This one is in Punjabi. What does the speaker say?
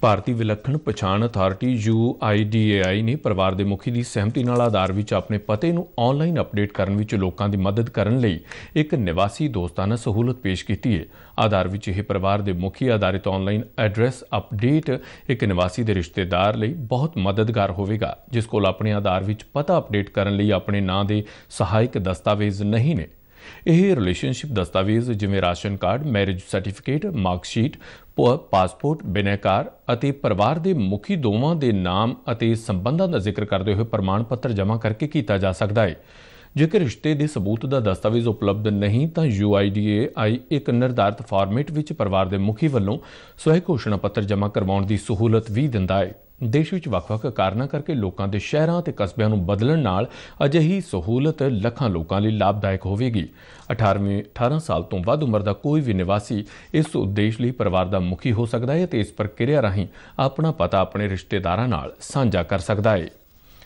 ਭਾਰਤੀ ਵਿਲੱਖਣ ਪਛਾਣ ਅਥਾਰਟੀ UIDAI ਨੇ ਪਰਿਵਾਰ ਦੇ ਮੁਖੀ ਦੀ ਸਹਿਮਤੀ ਨਾਲ ਆਧਾਰ ਵਿੱਚ ਆਪਣੇ ਪਤੇ ਨੂੰ ਆਨਲਾਈਨ ਅਪਡੇਟ ਕਰਨ ਵਿੱਚ ਲੋਕਾਂ ਦੀ ਮਦਦ ਕਰਨ ਲਈ ਇੱਕ ਨਿਵਾਸੀ ਦੋਸਤਾਨਾ ਸਹੂਲਤ ਪੇਸ਼ ਕੀਤੀ ਹੈ। ਆਧਾਰ ਵਿੱਚ ਇਹ ਪਰਿਵਾਰ ਦੇ ਮੁਖੀ ਆਧਾਰਿਤ ਆਨਲਾਈਨ ਐਡਰੈਸ ਅਪਡੇਟ ਇੱਕ ਨਿਵਾਸੀ ਦੇ ਰਿਸ਼ਤੇਦਾਰ ਲਈ ਬਹੁਤ ਮਦਦਗਾਰ ਹੋਵੇਗਾ, ਜਿਸ ਕੋਲ ਆਪਣੇ ਆਧਾਰ ਵਿੱਚ ਪਤਾ ਅਪਡੇਟ ਕਰਨ ਲਈ ਆਪਣੇ ਨਾਂ ਦੇ ਸਹਾਇਕ ਦਸਤਾਵੇਜ਼ ਨਹੀਂ ਨੇ। ਇਹ ਰਿਲੇਸ਼ਨਸ਼ਿਪ ਦਸਤਾਵੇਜ਼ ਜਿਵੇਂ ration card marriage certificate marksheet passport ਬਿਨੈਕਾਰ ਅਤੇ ਪਰਿਵਾਰ ਦੇ ਮੁਖੀ ਦੋਵਾਂ ਦੇ ਨਾਮ ਅਤੇ ਸੰਬੰਧਾਂ ਦਾ ਜ਼ਿਕਰ ਕਰਦੇ ਹੋਏ ਪ੍ਰਮਾਣ ਪੱਤਰ ਜਮ੍ਹਾਂ ਕਰਕੇ ਕੀਤਾ ਜਾ ਸਕਦਾ ਹੈ। ਜੇਕਰ ਰਿਸ਼ਤੇ ਦੇ ਸਬੂਤ ਦਾ ਦਸਤਾਵੇਜ਼ ਉਪਲਬਧ ਨਹੀਂ, ਤਾਂ UIDAI ਇੱਕ ਨਿਰਧਾਰਤ ਫਾਰਮੈਟ ਵਿੱਚ ਪਰਿਵਾਰ ਦੇ ਮੁਖੀ ਵੱਲੋਂ ਸਵੈ ਘੋਸ਼ਣਾ ਪੱਤਰ ਜਮ੍ਹਾਂ ਕਰਵਾਉਣ ਦੀ ਸਹੂਲਤ ਵੀ ਦਿੰਦਾ ਹੈ। ਦੇਸ਼ ਵਿੱਚ ਵੱਖ-ਵੱਖ ਕਾਰਨਾਂ ਕਰਕੇ ਲੋਕਾਂ ਦੇ ਸ਼ਹਿਰਾਂ ਤੇ ਕਸਬਿਆਂ ਨੂੰ ਬਦਲਣ ਨਾਲ ਅਜਿਹੀ ਸਹੂਲਤ ਲੱਖਾਂ ਲੋਕਾਂ ਲਈ ਲਾਭਦਾਇਕ ਹੋਵੇਗੀ। 18ਵੇਂ 18 ਸਾਲ ਤੋਂ ਵੱਧ ਉਮਰ ਦਾ ਕੋਈ ਵੀ ਨਿਵਾਸੀ ਇਸ ਉਦੇਸ਼ ਲਈ ਪਰਿਵਾਰ ਦਾ ਮੁਖੀ ਹੋ ਸਕਦਾ ਹੈ ਤੇ ਇਸ ਪ੍ਰਕਿਰਿਆ ਰਾਹੀਂ ਆਪਣਾ ਪਤਾ ਆਪਣੇ ਰਿਸ਼ਤੇਦਾਰਾਂ ਨਾਲ ਸਾਂਝਾ ਕਰ ਸਕਦਾ ਹੈ।